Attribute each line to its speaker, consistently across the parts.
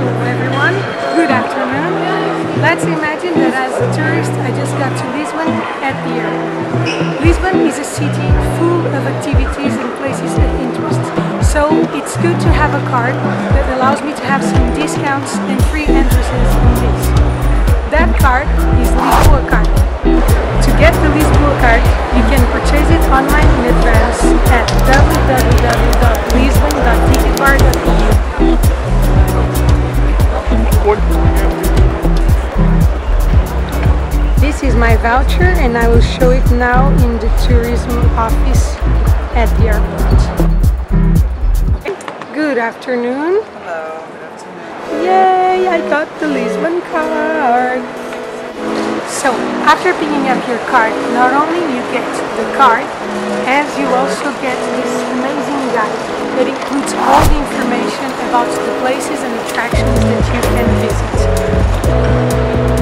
Speaker 1: Hello everyone, good afternoon. Let's imagine that as a tourist I just got to Lisbon at the airport. Lisbon is a city full of activities and places of interest. So it's good to have a card that allows me to have some discounts and free entrances in this. That card is Lisboa card. To get the Lisboa card, and I will show it now in the tourism office at the airport. Good afternoon.
Speaker 2: Hello, good afternoon.
Speaker 1: Yay, I got the Lisbon card. So, after picking up your card, not only you get the card, as you also get this amazing guide that includes all the information about the places and attractions that you can visit.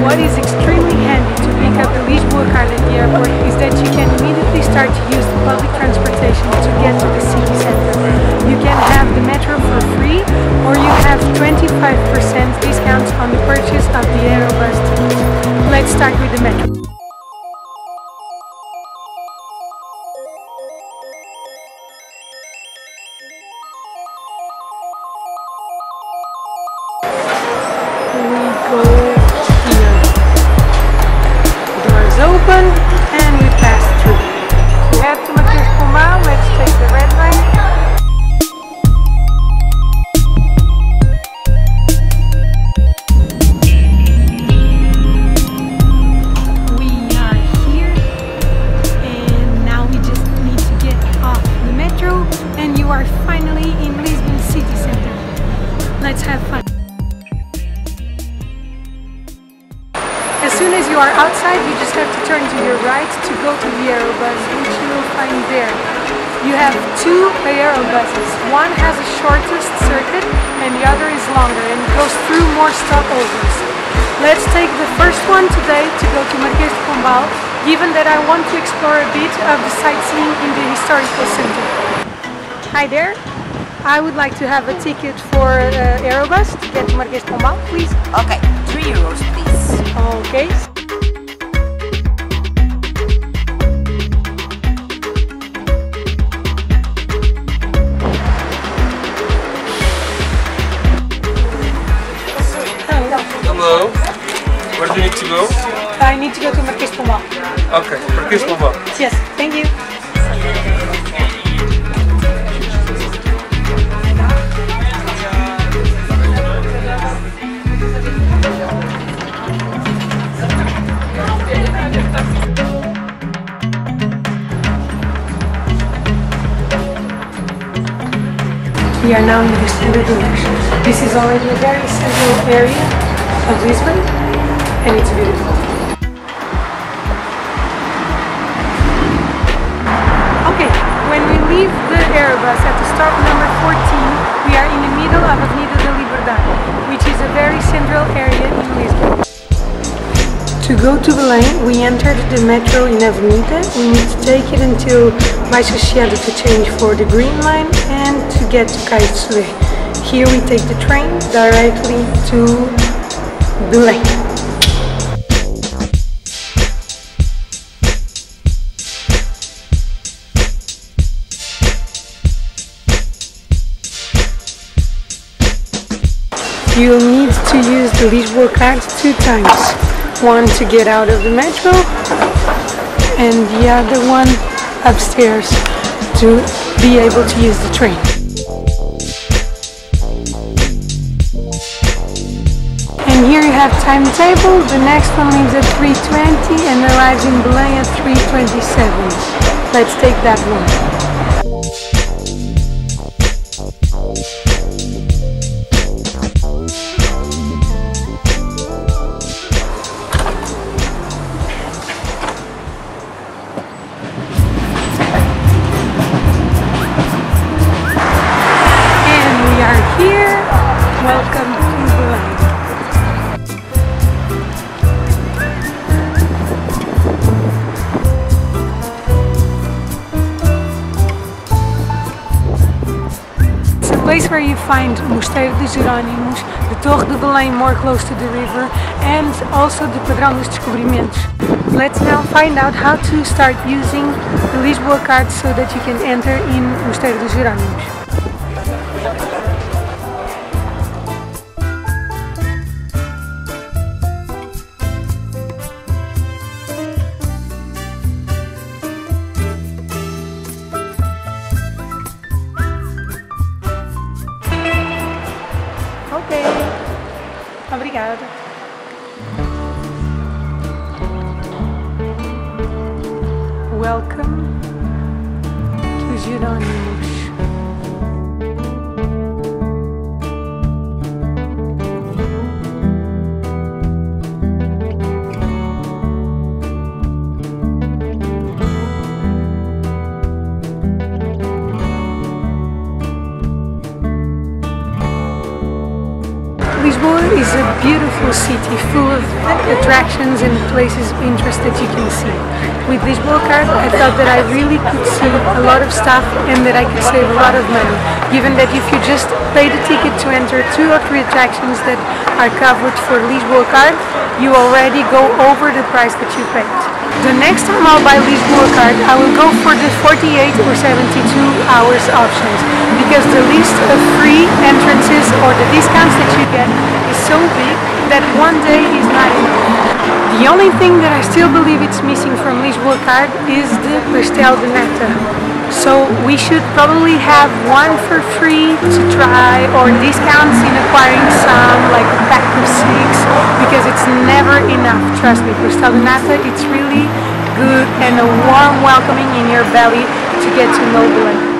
Speaker 1: What is extremely handy to pick up the Lisboa card airport is that you can immediately start to use the public transportation to get to the city center. You can have the metro for free or you have 25% discounts on the purchase of the Aerobus ticket. Let's start with the metro. We go have fun. As soon as you are outside, you just have to turn to your right to go to the aerobus, which you will find there. You have two aerobuses. One has a shortest circuit and the other is longer and goes through more stopovers. Let's take the first one today to go to Marquês de Pombal, given that I want to explore a bit of the sightseeing in the historical center. Hi there. I would like to have a ticket for uh, Aerobus to get to Marquês de Pombal, please.
Speaker 2: Okay, 3 euros please.
Speaker 1: Okay.
Speaker 3: Hello. Where do you need to go?
Speaker 1: I need to go to Marquês de Pombal.
Speaker 3: Okay, Marquês de Pombal.
Speaker 1: Yes, thank you. We are now in the standard direction. This is already a very central area of Lisbon and it's beautiful. Okay, when we leave the Aerobus at the stop number 14, we are in the middle of Avenida da Liberdade, which is a very central area in Lisbon. To go to Belém, we entered the metro in Avenida. We need to take it until Baixa Chiado to change for the green line and to get to Cais do Sodré. Here we take the train directly to Belém. You'll need to use the Lisboa card two times. One to get out of the metro and the other one upstairs to be able to use the train. And here you have timetable. The next one leaves at 3.20 and arrives in Belém at 3.27. Let's take that one. Where you find Mosteiro dos Jerónimos, the Torre de Belém more close to the river, and also the Padrão dos Descobrimentos. Let's now find out how to start using the Lisboa card so that you can enter in Mosteiro dos Jerónimos. Obrigada. Welcome to Jerónimos. Lisboa is a beautiful city full of attractions and places of interest that you can see. With Lisboa card, I thought that I really could see a lot of stuff and that I could save a lot of money. Given that if you just pay the ticket to enter two or three attractions that are covered for Lisboa card, you already go over the price that you paid. The next time I'll buy Lisboa card, I will go for the 48 or 72 hours options because the list of free entrances or the discounts that you get is so big that one day is not enough. The only thing that I still believe it's missing from Lisboa card is the pastel de nata. So we should probably have one for free to try or discounts in acquiring some, like a pack of six, because it's never enough. Trust me, pastel de nata, it's really good and a warm welcoming in your belly to get to know.